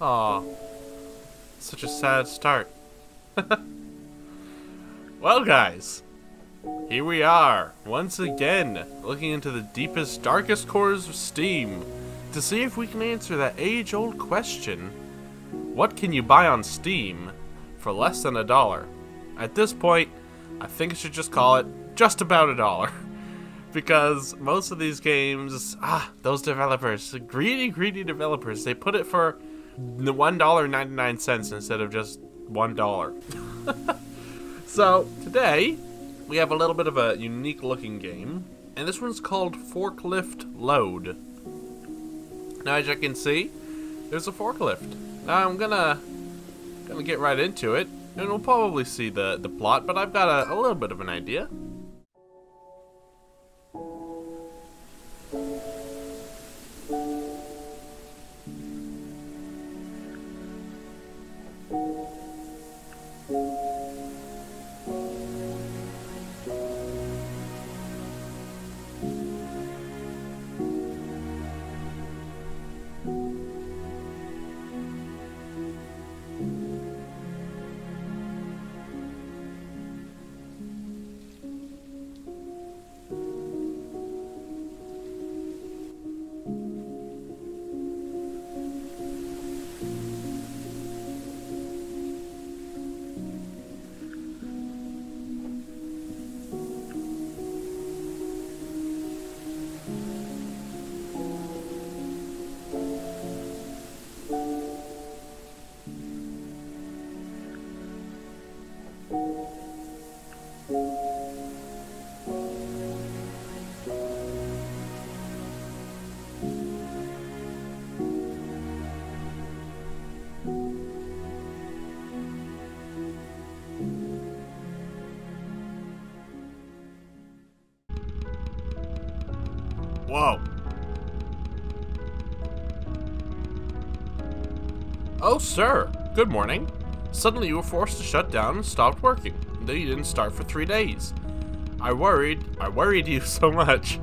Aw. Such a sad start. well, guys. Here we are, once again, looking into the deepest, darkest cores of Steam to see if we can answer that age-old question, what can you buy on Steam for less than a dollar? At this point, I think I should just call it just about a dollar. because most of these games, ah, those developers, greedy, greedy developers, they put it for $1.99 instead of just $1. so, today, we have a little bit of a unique looking game, and this one's called Forklift Load. Now, as you can see, there's a forklift. Now, I'm gonna gonna get right into it, and we'll probably see the the plot, but I've got a, a little bit of an idea. Whoa. Oh, sir. Good morning. Suddenly you were forced to shut down and stopped working. Then you didn't start for three days. I worried, I worried you so much,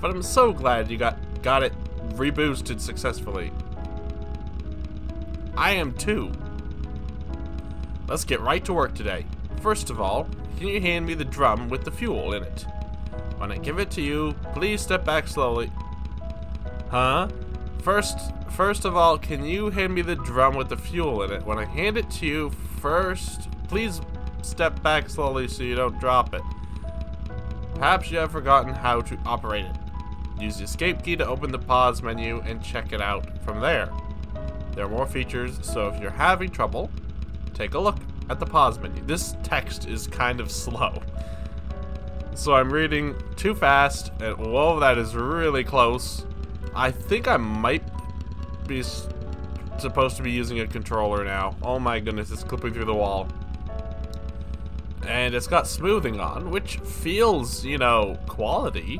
but I'm so glad you got, got it reboosted successfully. I am too. Let's get right to work today. First of all, can you hand me the drum with the fuel in it? When I give it to you, please step back slowly. Huh? First, first of all, can you hand me the drum with the fuel in it? When I hand it to you, first, please step back slowly so you don't drop it. Perhaps you have forgotten how to operate it. Use the escape key to open the pause menu and check it out from there. There are more features, so if you're having trouble, take a look at the pause menu. This text is kind of slow. So I'm reading too fast, and whoa, that is really close. I think I might be supposed to be using a controller now. Oh my goodness, it's clipping through the wall. And it's got smoothing on, which feels, you know, quality.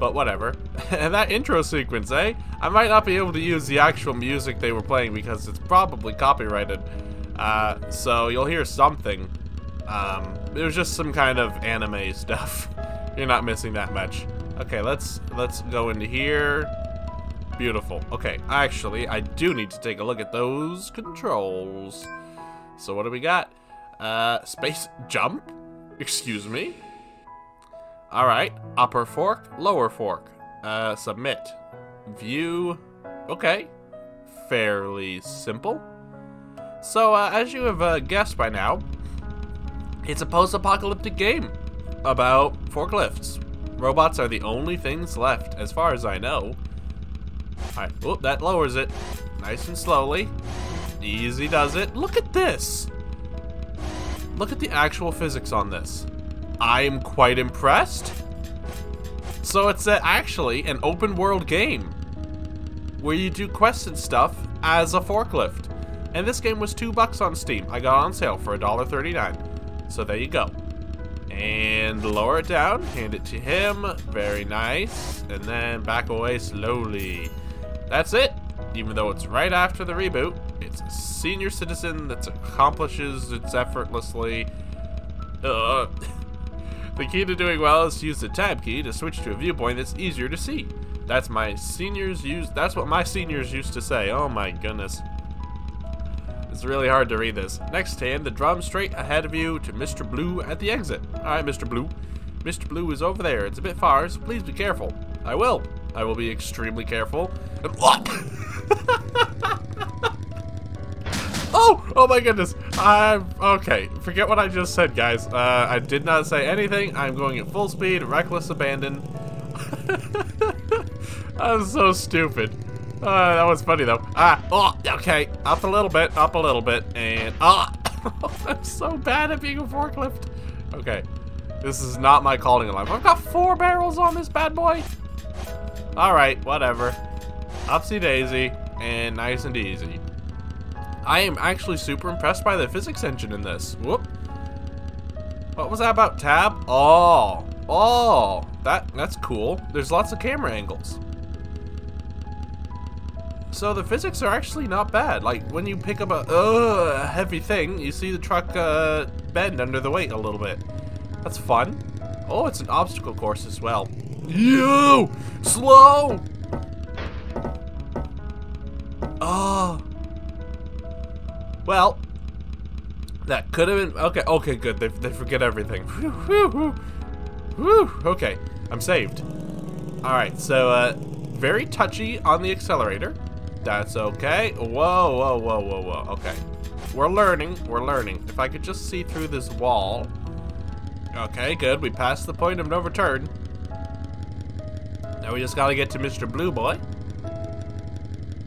But whatever. and that intro sequence, eh? I might not be able to use the actual music they were playing because it's probably copyrighted. Uh, so you'll hear something. Um, was just some kind of anime stuff. You're not missing that much. Okay, let's let's go into here. Beautiful. Okay, actually, I do need to take a look at those controls. So what do we got? Uh, space jump? Excuse me? Alright, upper fork, lower fork. Uh, submit. View. Okay. Fairly simple. So, uh, as you have uh, guessed by now, it's a post-apocalyptic game about forklifts. Robots are the only things left, as far as I know. Alright, oh, that lowers it. Nice and slowly. Easy does it. Look at this! Look at the actual physics on this. I am quite impressed. So it's uh, actually an open world game where you do quests and stuff as a forklift. And this game was two bucks on Steam. I got on sale for $1.39. So there you go. And lower it down, hand it to him. Very nice. And then back away slowly. That's it. Even though it's right after the reboot, it's a senior citizen that accomplishes its effortlessly. Uh, the key to doing well is to use the tab key to switch to a viewpoint that's easier to see. That's my seniors use. That's what my seniors used to say. Oh my goodness. It's really hard to read this. Next, hand the drum straight ahead of you to Mr. Blue at the exit. Alright, Mr. Blue. Mr. Blue is over there. It's a bit far, so please be careful. I will. I will be extremely careful. And what? oh! Oh my goodness. I'm... Okay. Forget what I just said, guys. Uh, I did not say anything. I'm going at full speed, reckless abandon. I'm so stupid. Uh, that was funny though. Ah, oh, okay. Up a little bit, up a little bit, and ah. I'm so bad at being a forklift. Okay. This is not my calling in life. I've got four barrels on this bad boy. Alright, whatever. Upsy daisy, and nice and easy. I am actually super impressed by the physics engine in this. Whoop. What was that about tab? Oh, oh, that that's cool. There's lots of camera angles. So the physics are actually not bad. Like when you pick up a uh, heavy thing, you see the truck uh, bend under the weight a little bit. That's fun. Oh, it's an obstacle course as well. You slow. Oh. Well, that could have been okay. Okay, good. They, they forget everything. Whew. Okay, I'm saved. All right, so uh, very touchy on the accelerator. That's okay. Whoa, whoa, whoa, whoa, whoa. Okay. We're learning. We're learning. If I could just see through this wall. Okay, good. We passed the point of no return. Now we just gotta get to Mr. Blue Boy.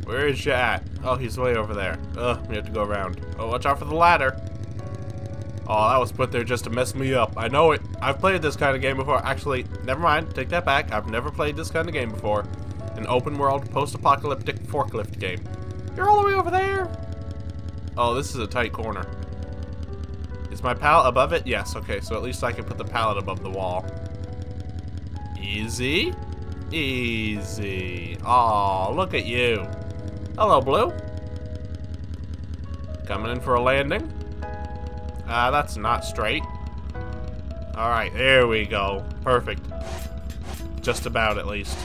Where is you at? Oh, he's way over there. Ugh, we have to go around. Oh, watch out for the ladder. Oh, that was put there just to mess me up. I know it. I've played this kind of game before. Actually, never mind. Take that back. I've never played this kind of game before an open world post-apocalyptic forklift game. You're all the way over there? Oh, this is a tight corner. Is my pallet above it? Yes, okay, so at least I can put the pallet above the wall. Easy. Easy. Oh, look at you. Hello, Blue. Coming in for a landing. Ah, uh, that's not straight. Alright, there we go. Perfect. Just about, at least.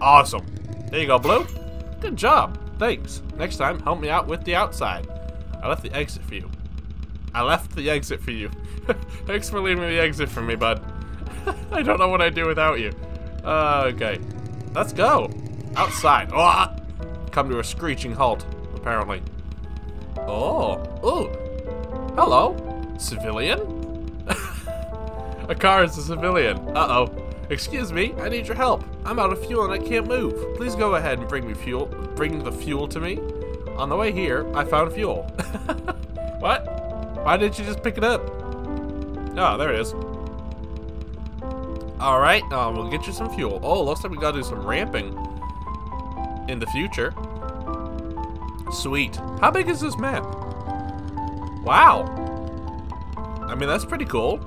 Awesome. There you go, Blue. Good job. Thanks. Next time, help me out with the outside. I left the exit for you. I left the exit for you. Thanks for leaving the exit for me, bud. I don't know what I'd do without you. Uh, okay. Let's go. Outside. Oh, come to a screeching halt, apparently. Oh. Oh. Hello. Civilian? a car is a civilian. Uh-oh. Excuse me, I need your help. I'm out of fuel and I can't move. Please go ahead and bring me fuel. Bring the fuel to me. On the way here, I found fuel. what? Why didn't you just pick it up? Oh, there it is. Alright, uh, we'll get you some fuel. Oh, looks like we gotta do some ramping in the future. Sweet. How big is this map? Wow. I mean, that's pretty cool.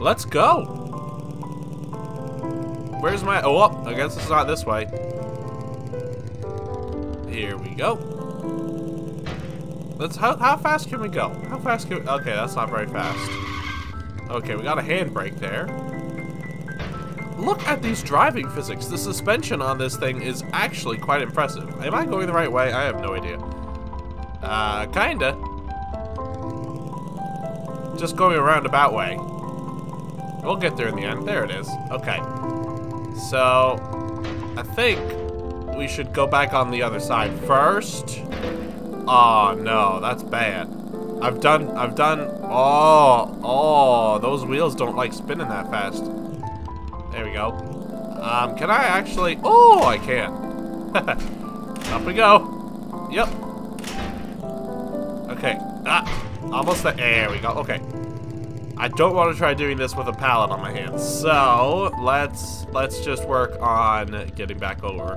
Let's go. Where's my... Oh, I guess it's not this way. Here we go. Let's... How, how fast can we go? How fast can we... Okay, that's not very fast. Okay, we got a handbrake there. Look at these driving physics. The suspension on this thing is actually quite impressive. Am I going the right way? I have no idea. Uh, kinda. Just going a roundabout way. We'll get there in the end. There it is. Okay. So, I think we should go back on the other side first. Oh, no, that's bad. I've done, I've done, oh, oh, those wheels don't like spinning that fast. There we go. Um, can I actually, oh, I can. Up we go. Yep. Okay, ah, almost there, there we go, okay. I don't want to try doing this with a pallet on my hands. So let's let's just work on getting back over.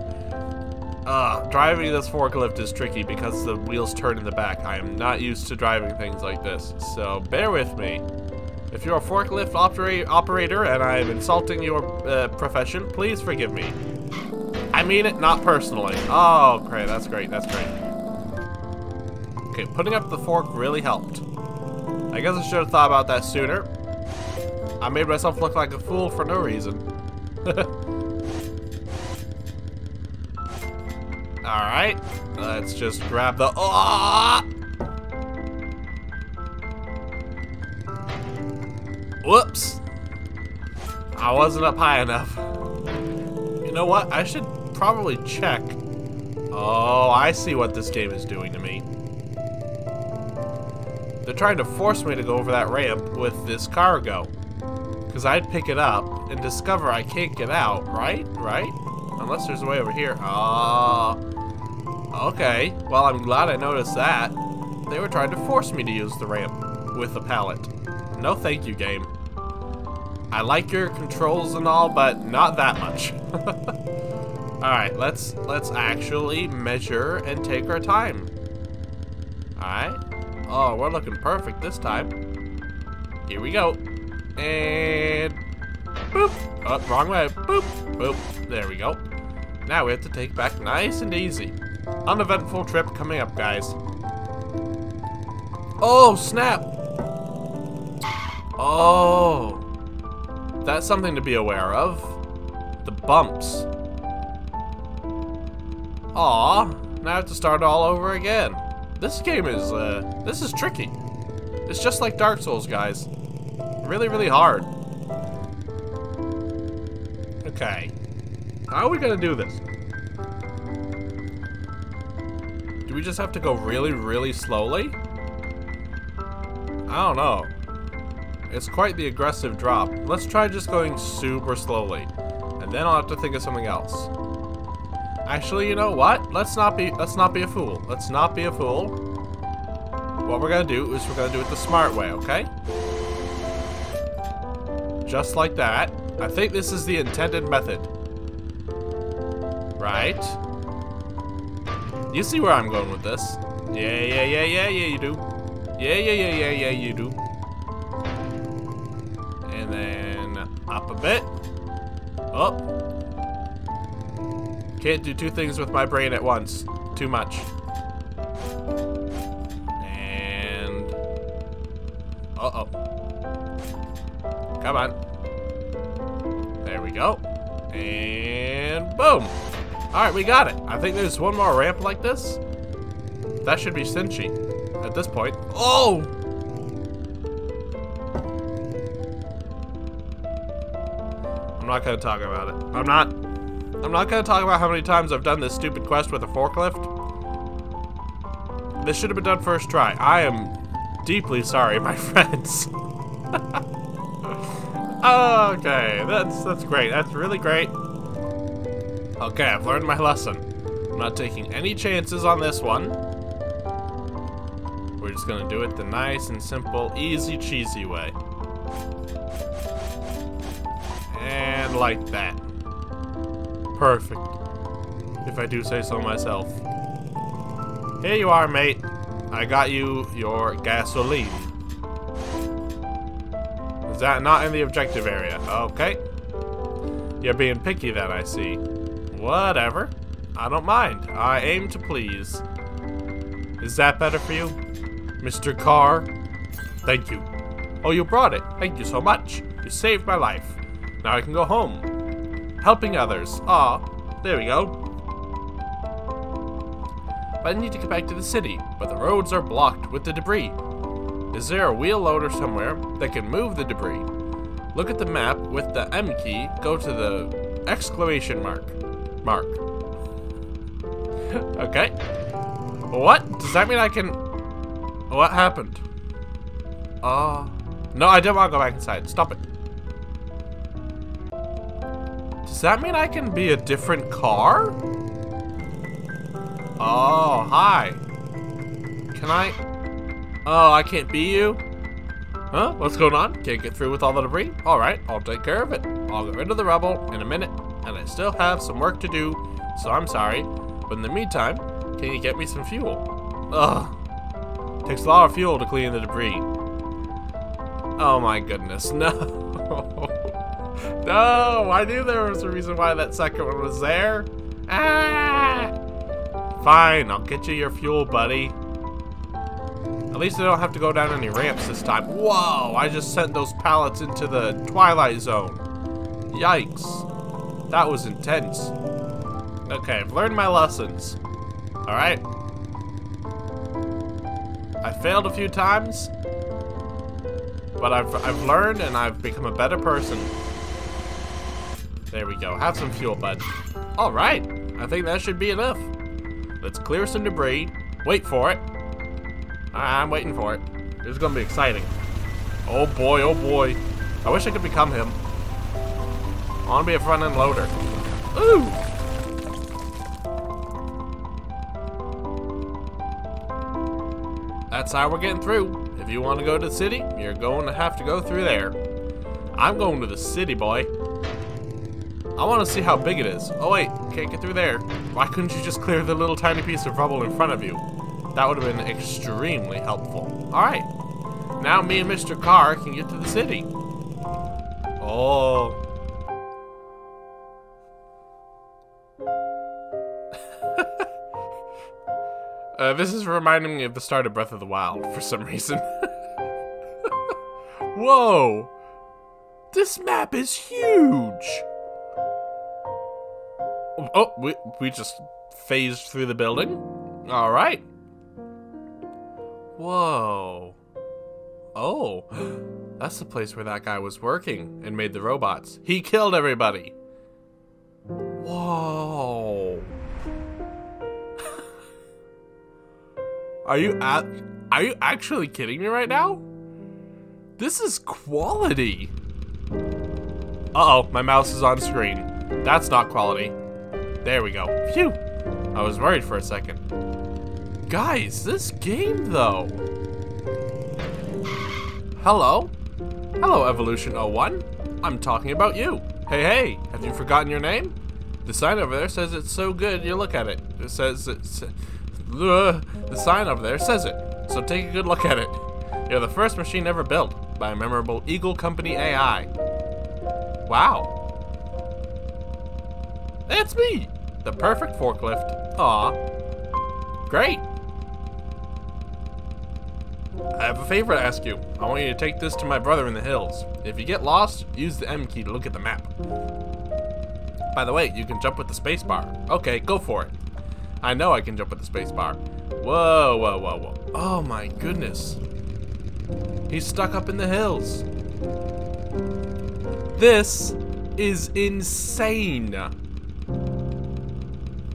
Uh, driving this forklift is tricky because the wheels turn in the back. I am not used to driving things like this, so bear with me. If you're a forklift opera operator and I am insulting your uh, profession, please forgive me. I mean it not personally. Oh, great, that's great, that's great. Okay, putting up the fork really helped. I guess I should have thought about that sooner. I made myself look like a fool for no reason. Alright. Let's just grab the... Oh! Whoops. I wasn't up high enough. You know what? I should probably check. Oh, I see what this game is doing to me. They're trying to force me to go over that ramp with this cargo. Because I'd pick it up and discover I can't get out, right? Right? Unless there's a way over here. Oh. Okay. Well, I'm glad I noticed that. They were trying to force me to use the ramp with the pallet. No thank you, game. I like your controls and all, but not that much. Alright, let's let's actually measure and take our time. Alright. Oh, we're looking perfect this time. Here we go. And boop. Oh, wrong way. Boop. Boop. There we go. Now we have to take back nice and easy. Uneventful trip coming up, guys. Oh, snap. Oh. That's something to be aware of. The bumps. Aw, now I have to start all over again. This game is, uh, this is tricky. It's just like Dark Souls, guys. Really, really hard. Okay. How are we gonna do this? Do we just have to go really, really slowly? I don't know. It's quite the aggressive drop. Let's try just going super slowly. And then I'll have to think of something else. Actually, you know what? Let's not be let's not be a fool. Let's not be a fool. What we're gonna do is we're gonna do it the smart way, okay? Just like that. I think this is the intended method. Right? You see where I'm going with this. Yeah, yeah, yeah, yeah, yeah, you do. Yeah, yeah, yeah, yeah, yeah, you do. And then up a bit. Up. Can't do two things with my brain at once. Too much. And... Uh-oh. Come on. There we go. And boom. Alright, we got it. I think there's one more ramp like this. That should be cinchy at this point. Oh! I'm not gonna talk about it. I'm not. I'm not gonna talk about how many times I've done this stupid quest with a forklift. This should have been done first try. I am deeply sorry, my friends. okay, that's that's great. That's really great. Okay, I've learned my lesson. I'm not taking any chances on this one. We're just gonna do it the nice and simple, easy cheesy way. And like that. Perfect. If I do say so myself. Here you are, mate. I got you your gasoline. Is that not in the objective area? Okay. You're being picky then, I see. Whatever. I don't mind. I aim to please. Is that better for you? Mr. Car? Thank you. Oh, you brought it. Thank you so much. You saved my life. Now I can go home. Helping others. Ah, there we go. But I need to get back to the city, but the roads are blocked with the debris. Is there a wheel loader somewhere that can move the debris? Look at the map with the M key, go to the exclamation mark. Mark. okay. What? Does that mean I can... What happened? Uh... No, I didn't want to go back inside. Stop it. Does that mean I can be a different car? Oh, hi. Can I... Oh, I can't be you? Huh? What's going on? Can't get through with all the debris? Alright, I'll take care of it. I'll get rid of the rubble in a minute and I still have some work to do, so I'm sorry. But in the meantime, can you get me some fuel? Ugh. Takes a lot of fuel to clean the debris. Oh my goodness, no. No, I knew there was a reason why that second one was there. Ah! Fine, I'll get you your fuel, buddy. At least I don't have to go down any ramps this time. Whoa, I just sent those pallets into the Twilight Zone. Yikes. That was intense. Okay, I've learned my lessons. Alright. I failed a few times, but I've, I've learned and I've become a better person. There we go. Have some fuel, bud. Alright. I think that should be enough. Let's clear some debris. Wait for it. I'm waiting for it. This is going to be exciting. Oh boy, oh boy. I wish I could become him. I want to be a front-end loader. Ooh! That's how we're getting through. If you want to go to the city, you're going to have to go through there. I'm going to the city, boy. I want to see how big it is. Oh wait, can't get through there. Why couldn't you just clear the little tiny piece of rubble in front of you? That would have been extremely helpful. Alright. Now me and Mr. Car can get to the city. Oh. uh, this is reminding me of the start of Breath of the Wild for some reason. Whoa! This map is huge! Oh, we, we just phased through the building. All right. Whoa. Oh, that's the place where that guy was working and made the robots. He killed everybody. Whoa. are you at, are you actually kidding me right now? This is quality. Uh-oh, my mouse is on screen. That's not quality. There we go. Phew! I was worried for a second. Guys, this game, though. Hello? Hello, Evolution 01. I'm talking about you. Hey, hey, have you forgotten your name? The sign over there says it's so good, you look at it. It says it's... Uh, the sign over there says it, so take a good look at it. You're the first machine ever built by a memorable Eagle Company AI. Wow, it's me! The perfect forklift. Aw. Great! I have a favor to ask you. I want you to take this to my brother in the hills. If you get lost, use the M key to look at the map. By the way, you can jump with the spacebar. Okay, go for it. I know I can jump with the spacebar. Whoa, whoa, whoa, whoa. Oh my goodness. He's stuck up in the hills. This is insane.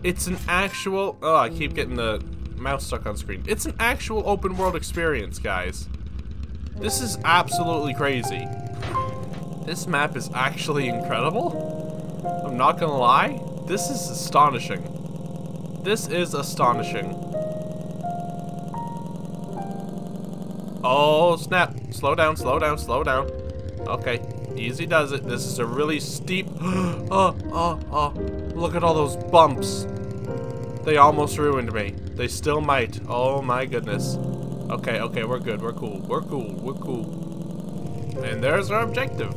It's an actual... Oh, I keep getting the mouse stuck on screen. It's an actual open world experience, guys. This is absolutely crazy. This map is actually incredible. I'm not gonna lie. This is astonishing. This is astonishing. Oh, snap. Slow down, slow down, slow down. Okay, easy does it. This is a really steep... oh, oh, oh. Look at all those bumps. They almost ruined me. They still might. Oh my goodness. Okay, okay, we're good. We're cool. We're cool. We're cool. And there's our objective.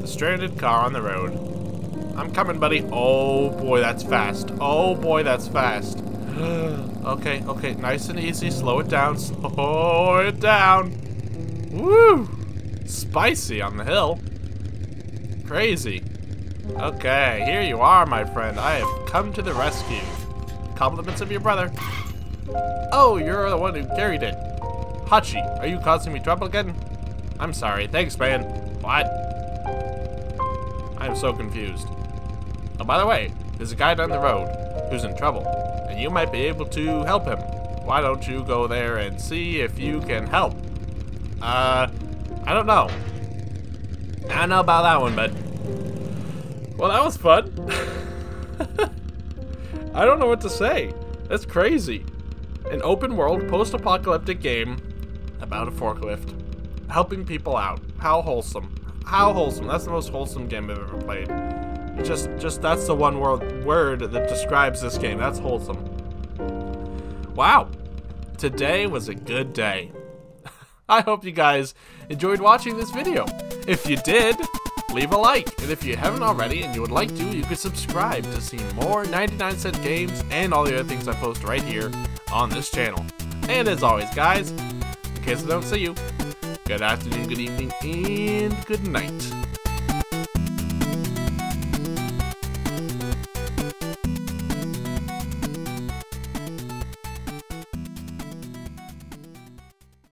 The stranded car on the road. I'm coming, buddy. Oh boy, that's fast. Oh boy, that's fast. okay, okay, nice and easy. Slow it down. Slow it down. Woo! Spicy on the hill. Crazy. Okay, here you are, my friend. I have come to the rescue. Compliments of your brother. Oh, you're the one who carried it. Hachi, are you causing me trouble again? I'm sorry. Thanks, man. What? I'm so confused. Oh, by the way, there's a guy down the road who's in trouble, and you might be able to help him. Why don't you go there and see if you can help? Uh, I don't know. I don't know about that one, but... Well, that was fun. I don't know what to say. That's crazy. An open world post-apocalyptic game about a forklift. Helping people out. How wholesome. How wholesome. That's the most wholesome game I've ever played. just just that's the one word word that describes this game. That's wholesome. Wow. Today was a good day. I hope you guys enjoyed watching this video. If you did, leave a like. And if you haven't already and you would like to, you could subscribe to see more 99 cent games and all the other things I post right here on this channel. And as always, guys, in case I don't see you, good afternoon, good evening, and good night.